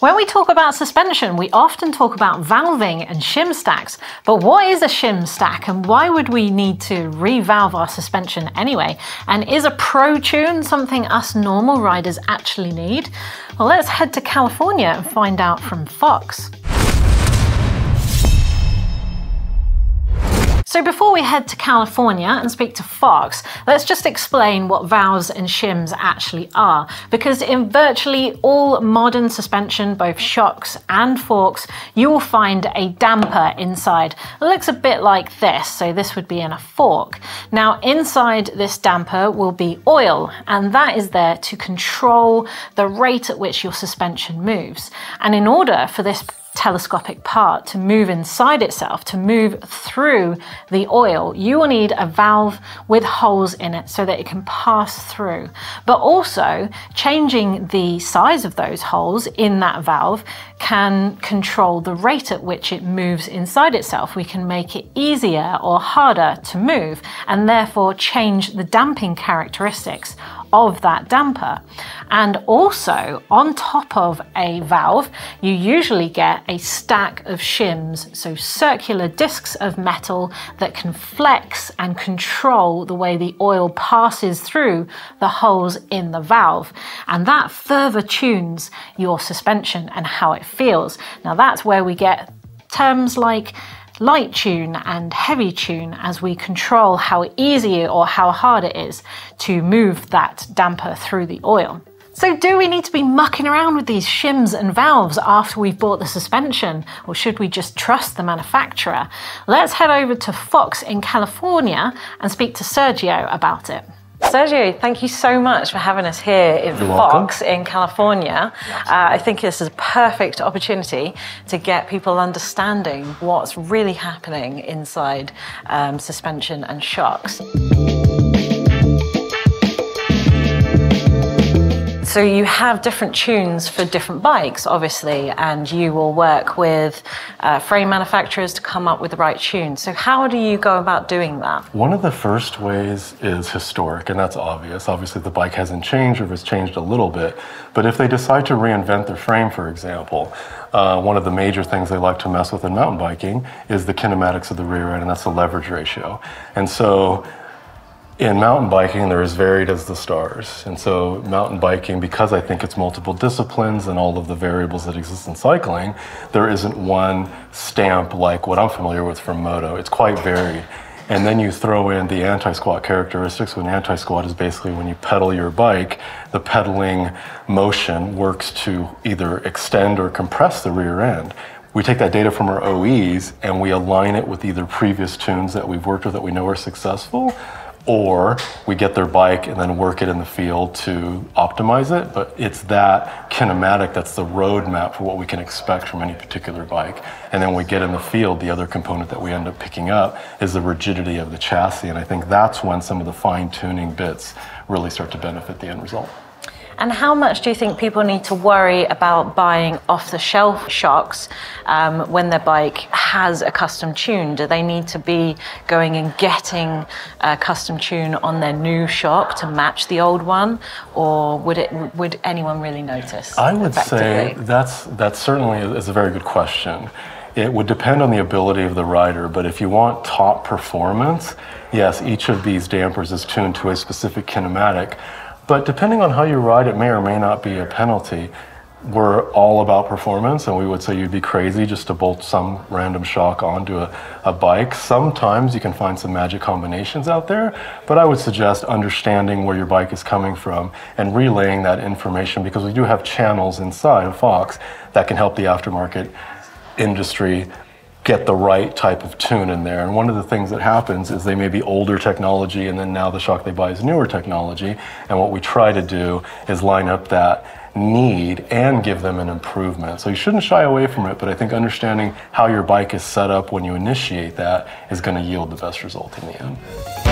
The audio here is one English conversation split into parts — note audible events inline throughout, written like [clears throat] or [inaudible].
When we talk about suspension, we often talk about valving and shim stacks. But what is a shim stack and why would we need to revalve our suspension anyway? And is a pro tune something us normal riders actually need? Well, let's head to California and find out from Fox. So before we head to California and speak to Fox, let's just explain what valves and shims actually are. Because in virtually all modern suspension, both shocks and forks, you will find a damper inside. It looks a bit like this, so this would be in a fork. Now inside this damper will be oil, and that is there to control the rate at which your suspension moves. And in order for this telescopic part to move inside itself, to move through the oil, you will need a valve with holes in it so that it can pass through. But also, changing the size of those holes in that valve can control the rate at which it moves inside itself. We can make it easier or harder to move and therefore change the damping characteristics of that damper. And also, on top of a valve, you usually get a stack of shims, so circular discs of metal that can flex and control the way the oil passes through the holes in the valve. And that further tunes your suspension and how it feels. Now, that's where we get terms like light tune and heavy tune as we control how easy or how hard it is to move that damper through the oil. So, do we need to be mucking around with these shims and valves after we've bought the suspension, or should we just trust the manufacturer? Let's head over to Fox in California and speak to Sergio about it. Sergio, thank you so much for having us here in You're Fox welcome. in California. Uh, I think this is a perfect opportunity to get people understanding what's really happening inside um, suspension and shocks. So you have different tunes for different bikes, obviously, and you will work with uh, frame manufacturers to come up with the right tune. So how do you go about doing that? One of the first ways is historic, and that's obvious. Obviously, the bike hasn't changed or it's changed a little bit. But if they decide to reinvent their frame, for example, uh, one of the major things they like to mess with in mountain biking is the kinematics of the rear end, and that's the leverage ratio. And so in mountain biking, they're as varied as the stars. And so, mountain biking, because I think it's multiple disciplines and all of the variables that exist in cycling, there isn't one stamp like what I'm familiar with from moto. It's quite varied. And then you throw in the anti squat characteristics. When anti squat is basically when you pedal your bike, the pedaling motion works to either extend or compress the rear end. We take that data from our OEs and we align it with either previous tunes that we've worked with that we know are successful, or we get their bike and then work it in the field to optimize it. But it's that kinematic that's the roadmap for what we can expect from any particular bike. And then we get in the field, the other component that we end up picking up is the rigidity of the chassis. And I think that's when some of the fine tuning bits really start to benefit the end result. And how much do you think people need to worry about buying off the shelf shocks um, when their bike has a custom tune? Do they need to be going and getting a custom tune on their new shock to match the old one? Or would, it, would anyone really notice? I would say that's that certainly is a very good question. It would depend on the ability of the rider, but if you want top performance, yes, each of these dampers is tuned to a specific kinematic. But depending on how you ride, it may or may not be a penalty. We're all about performance, and we would say you'd be crazy just to bolt some random shock onto a, a bike. Sometimes you can find some magic combinations out there, but I would suggest understanding where your bike is coming from and relaying that information because we do have channels inside of Fox that can help the aftermarket industry get the right type of tune in there. And one of the things that happens is they may be older technology and then now the shock they buy is newer technology. And what we try to do is line up that need and give them an improvement. So you shouldn't shy away from it, but I think understanding how your bike is set up when you initiate that is going to yield the best result in the end.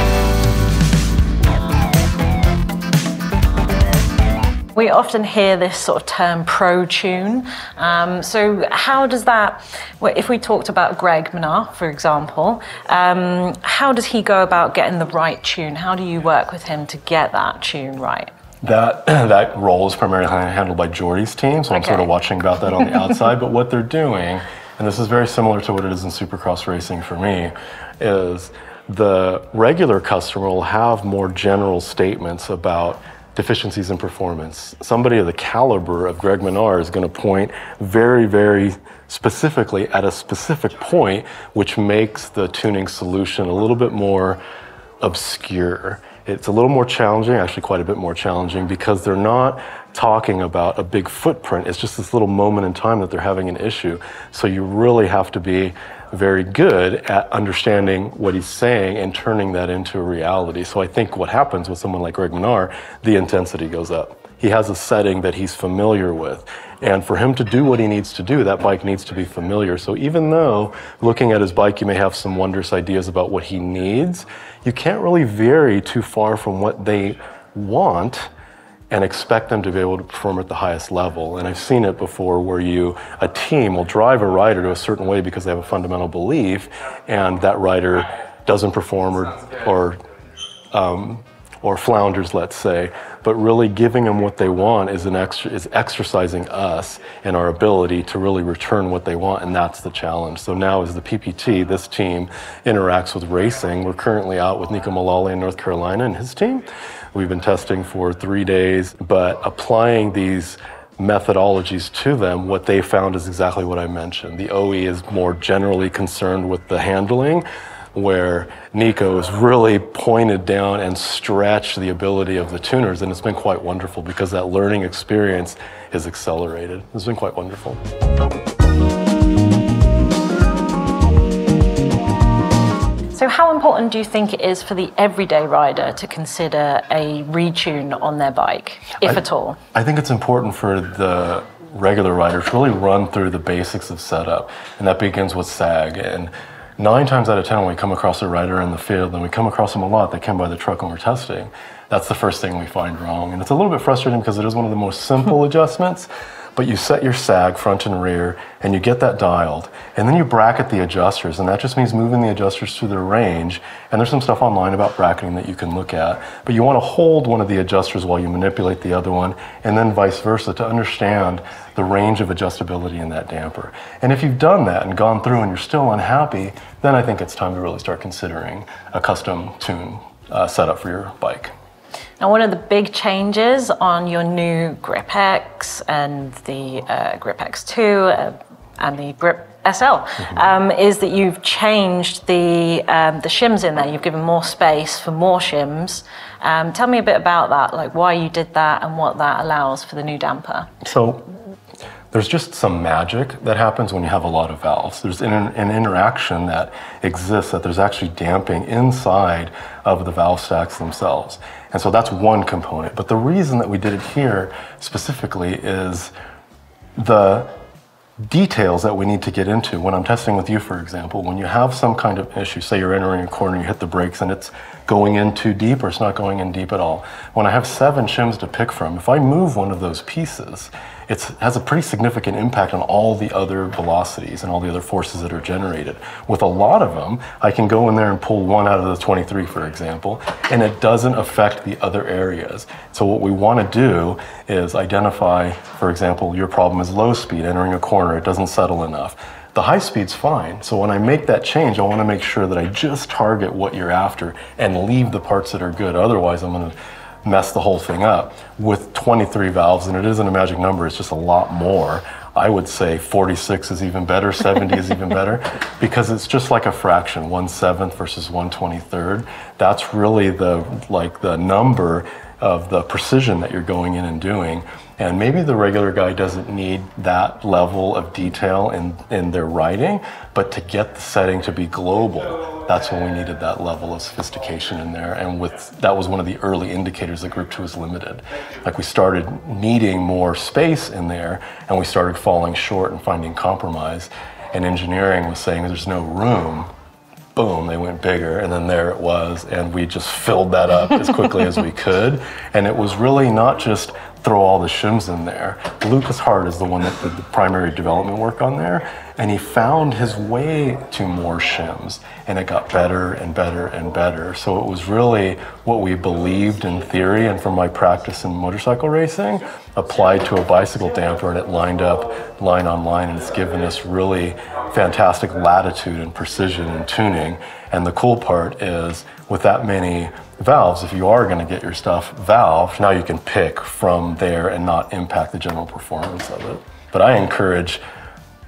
We often hear this sort of term pro tune. Um, so, how does that, well, if we talked about Greg Minnaar, for example, um, how does he go about getting the right tune? How do you work with him to get that tune right? that [clears throat] that role is primarily handled by Jordy's team, so I'm sort of watching about that on the [laughs] outside. But what they're doing, and this is very similar to what it is in supercross racing for me, is the regular customer will have more general statements about deficiencies in performance. Somebody of the caliber of Greg Minnaar is going to point very, very specifically at a specific point, which makes the tuning solution a little bit more obscure. It's a little more challenging, actually, quite a bit more challenging, because they're not talking about a big footprint. It's just this little moment in time that they're having an issue. So you really have to be very good at understanding what he's saying and turning that into reality. So I think what happens with someone like Greg Minnaar, the intensity goes up. He has a setting that he's familiar with. And for him to do what he needs to do, that bike needs to be familiar. So even though looking at his bike, you may have some wondrous ideas about what he needs, you can't really vary too far from what they want and expect them to be able to perform at the highest level. And I've seen it before where you, a team will drive a rider to a certain way because they have a fundamental belief, and that rider doesn't perform or, or um, or flounders, let's say, but really giving them what they want is an extra, is exercising us and our ability to really return what they want, and that's the challenge. So now, as the PPT, this team interacts with racing. We're currently out with Neko Mulally in North Carolina and his team. We've been testing for three days, but applying these methodologies to them, what they found is exactly what I mentioned. The OE is more generally concerned with the handling, where Neko has really pointed down and stretched the ability of the tuners, and it's been quite wonderful because that learning experience is accelerated. It's been quite wonderful. How important do you think it is for the everyday rider to consider a retune on their bike, if at all? I think it's important for the regular rider to really run through the basics of setup, and that begins with SAG. And nine times out of ten, when we come across a rider in the field, and we come across them a lot, they come by the truck when we're testing. That's the first thing we find wrong, and it's a little bit frustrating because it is one of the most simple [laughs] adjustments. But you set your sag front and rear, and you get that dialed, and then you bracket the adjusters, and that just means moving the adjusters to their range. And there's some stuff online about bracketing that you can look at. But you want to hold one of the adjusters while you manipulate the other one, and then vice versa to understand the range of adjustability in that damper. And if you've done that and gone through and you're still unhappy, then I think it's time to really start considering a custom tune uh, setup for your bike. Now, one of the big changes on your new Grip X and the uh, Grip X2 uh, and the Grip SL um, is that you've changed the um, the shims in there. You've given more space for more shims. Um, tell me a bit about that, like why you did that and what that allows for the new damper. So there's just some magic that happens when you have a lot of valves. There's an, an interaction that exists that there's actually damping inside of the valve stacks themselves. And so that's one component. But the reason that we did it here specifically is the details that we need to get into when I'm testing with you, for example, when you have some kind of issue, say you're entering a corner, you hit the brakes and it's going in too deep or it's not going in deep at all. When I have seven shims to pick from, if I move one of those pieces, it has a pretty significant impact on all the other velocities and all the other forces that are generated. With a lot of them, I can go in there and pull one out of the 23, for example, and it doesn't affect the other areas. So what we want to do is identify, for example, your problem is low speed, entering a corner, it doesn't settle enough. The high speed's fine. So when I make that change, I want to make sure that I just target what you're after and leave the parts that are good. Otherwise, I'm going to mess the whole thing up. With 23 valves, and it isn't a magic number, it's just a lot more. I would say 46 is even better, 70 is even better, [laughs] because it's just like a fraction, one seventh versus one twenty third. That's really the like the number of the precision that you're going in and doing. And maybe the regular guy doesn't need that level of detail in, in their writing, but to get the setting to be global, that's when we needed that level of sophistication in there. And with that was one of the early indicators that Grip 2 was limited. Like we started needing more space in there, and we started falling short and finding compromise. And engineering was saying there's no room boom, they went bigger, and then there it was, and we just filled that up as quickly as we could. And it was really not just throw all the shims in there. Lucas Hart is the one that did the primary development work on there, and he found his way to more shims, and it got better and better and better. So it was really what we believed in theory and from my practice in motorcycle racing applied to a bicycle damper, and it lined up line on line, and it's given us really fantastic latitude and precision and tuning. And the cool part is with that many valves, if you are going to get your stuff valved, now you can pick from there and not impact the general performance of it. But I encourage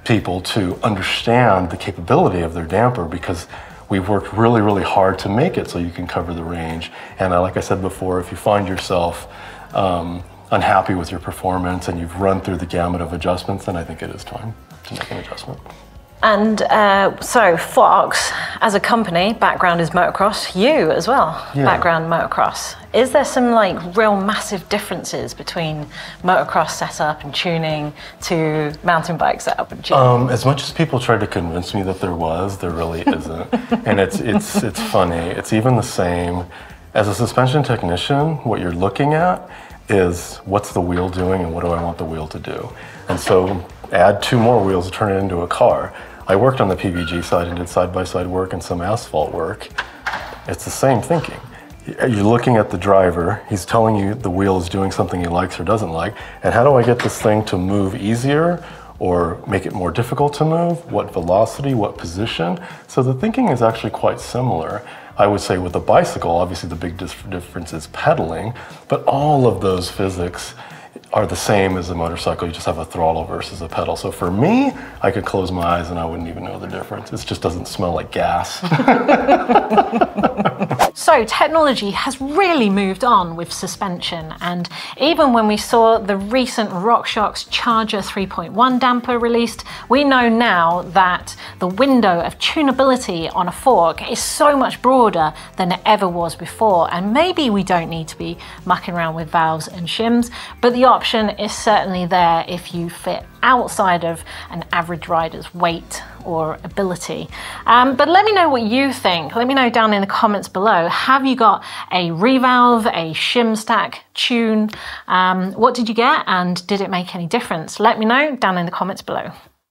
people to understand the capability of their damper because we've worked really, really hard to make it so you can cover the range. And uh, like I said before, if you find yourself um, unhappy with your performance and you've run through the gamut of adjustments, then I think it is time to make an adjustment. And uh, so, Fox, as a company, background is motocross. You as well, Yeah. background motocross. Is there some like real massive differences between motocross setup and tuning to mountain bike setup and tuning? Um, as much as people try to convince me that there was, there really [laughs] isn't. and it's, it's, it's funny. It's even the same. As a suspension technician, what you're looking at is what's the wheel doing and what do I want the wheel to do. And so add two more wheels to turn it into a car. I worked on the PVG side and did side by side work and some asphalt work. It's the same thinking. You're looking at the driver, he's telling you the wheel is doing something he likes or doesn't like, and how do I get this thing to move easier or make it more difficult to move? What velocity, what position? So the thinking is actually quite similar. I would say with a bicycle, obviously the big difference is pedaling, but all of those physics are the same as a motorcycle. You just have a throttle versus a pedal. So for me, I could close my eyes and I wouldn't even know the difference. It just doesn't smell like gas. [laughs] So, technology has really moved on with suspension, and even when we saw the recent RockShox Charger 3.1 damper released, we know now that the window of tunability on a fork is so much broader than it ever was before. And maybe we don't need to be mucking around with valves and shims, but the option is certainly there if you fit outside of an average rider's weight or ability. Um, but let me know what you think. Let me know down in the comments below. Have you got a revalve, a shim stack tune? Um, what did you get and did it make any difference? Let me know down in the comments below.